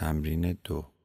تمرین دو.